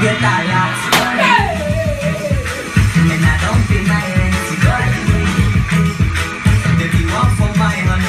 get that out. And I don't be nice.